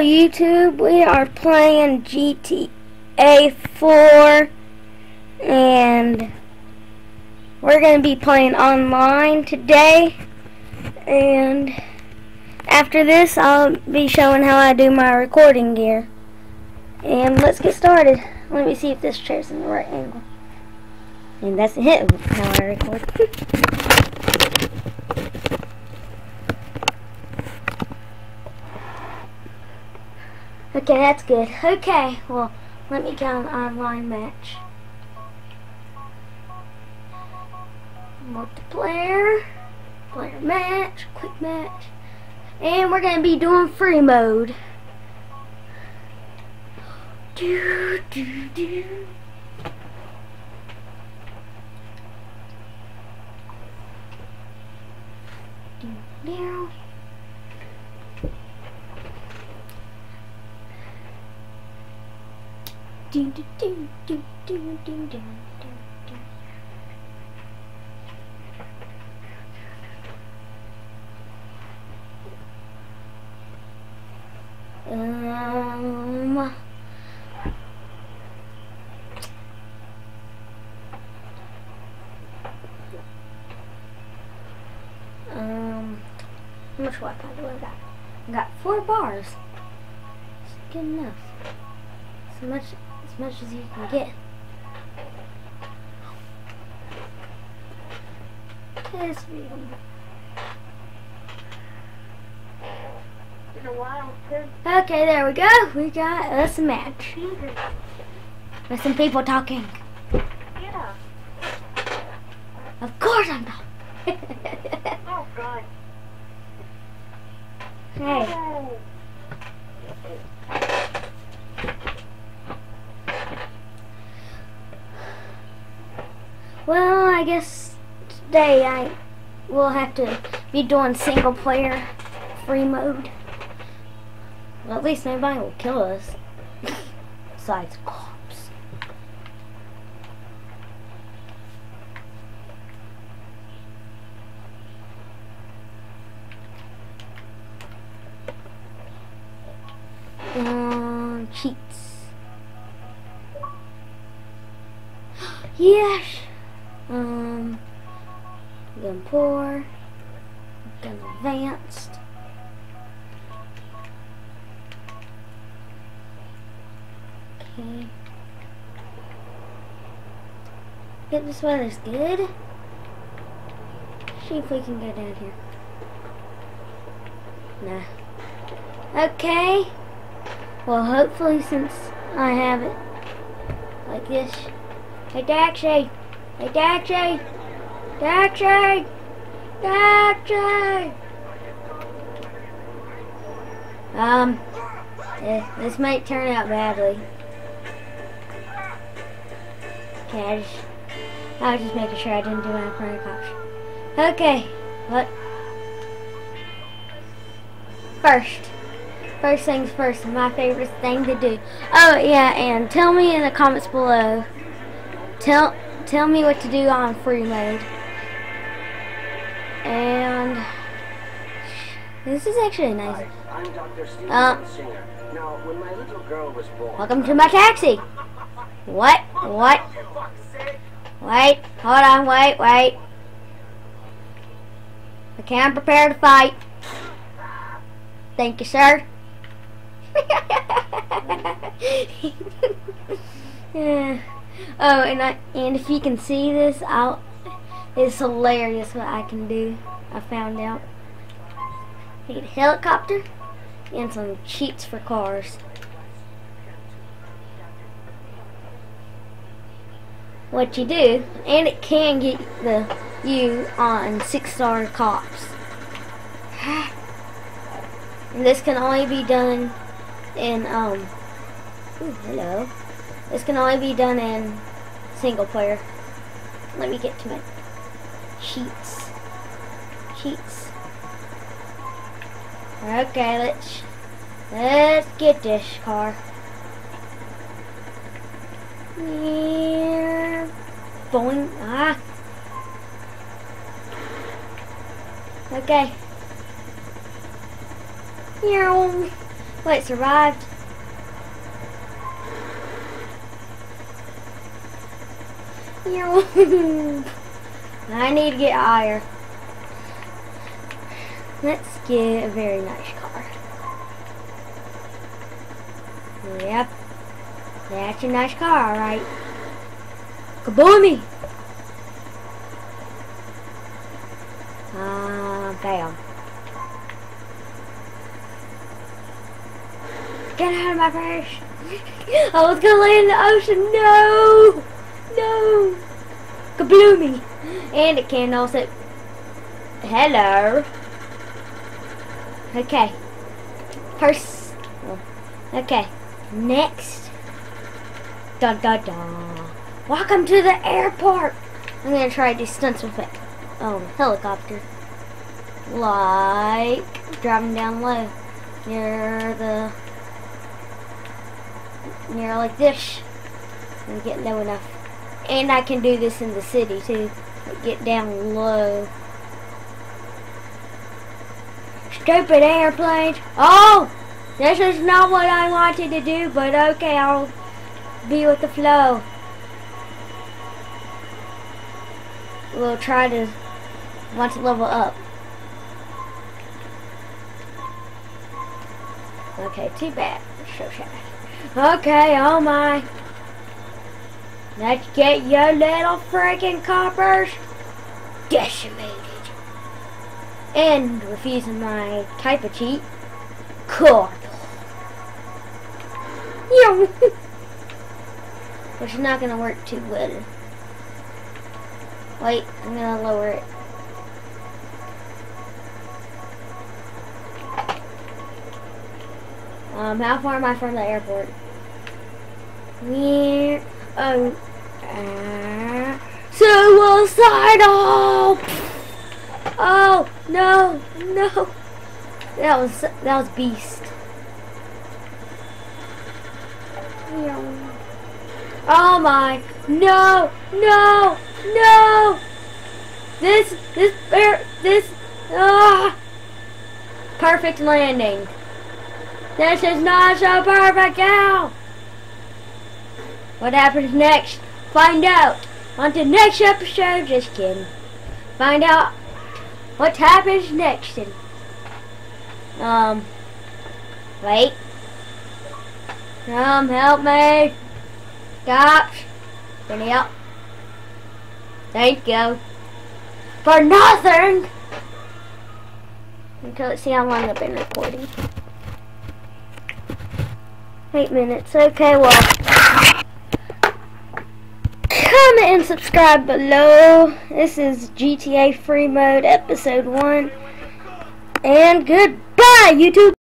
YouTube, we are playing GTA 4 and we're going to be playing online today and after this I'll be showing how I do my recording gear. And let's get started. Let me see if this chair's in the right angle. And that's of how I record. Okay, that's good. Okay, well, let me get an online match. Multiplayer, player match, quick match, and we're gonna be doing free mode. Do do do. Do do. Do do do do do do. Um. Um. How much Wi-Fi do I got? I got four bars. It's good enough. So much as much as you can get. Yes, we Been a while, kid. Okay, there we go. We got us a match. With some people talking. Yeah. Of course I'm not. Oh, God. hey, Oh. well, I guess today I will have to be doing single player free mode. Well, at least nobody will kill us. Besides cops. Um, cheats. yes. Um, gun poor. Gun advanced. Okay. Yep, this weather's good. See if we can go down here. Nah. Okay. Well, hopefully, since I have it like this. Hey, Daxie! Hey! Daxie! Daxie! Um, this might turn out badly. Okay, I just, I was just making sure I didn't do my prayer cops. Okay, what? First. First things first, my favorite thing to do. Oh yeah, and tell me in the comments below. Tell tell me what to do on free mode. And this is actually nice. I'm Dr. Uh, Singer. Now, when my little girl was born, Welcome to my taxi. What? What? Wait, hold on, wait, wait. Okay, I'm prepared to fight. Thank you, sir. Yeah. Oh, and I and if you can see this, I'll. It's hilarious what I can do. I found out. I get a helicopter and some cheats for cars. What you do, and it can get the you on six star cops. And this can only be done in um. Ooh, hello. This can only be done in single player. Let me get to my cheats. Cheats. Okay, let's let's get this car. Yeah. Boing. Ah. Okay. Meow. Wait, survived. I need to get higher. Let's get a very nice car. Yep. That's a nice car, alright. Kaboomy! Ah, uh, bam. Get out of my face! I was gonna land in the ocean! No! No! Kabloomy! And it can also... Hello! Okay. First... Okay. Next. Da da da. Welcome to the airport! I'm gonna try to do stunts with it. Oh, helicopter. Like driving down low near the near like this and get low enough. And I can do this in the city too. Get down low. Stupid airplanes. Oh! This is not what I wanted to do, but okay, I'll be with the flow. We'll try to want to level up. Okay, too bad. Okay, oh my. Let's get your little freaking coppers decimated. And refusing my type of cheat, Cool. Yeah. Which is not going to work too well. Wait, I'm going to lower it. Um, how far am I from the airport? Where? Oh. Uh, suicidal! Oh, no, no. That was, that was beast. Oh my, no, no, no! This, this, bear, this, ah! Perfect landing. This is not so perfect now! What happens next? Find out on the next episode. Just kidding. Find out what happens next. And, um, wait. Come help me. Stop. Can help? Thank you. For nothing! Until let's see how long I've been recording. Eight minutes. Okay, well. Comment and subscribe below. This is GTA Free Mode Episode 1. And goodbye, YouTube!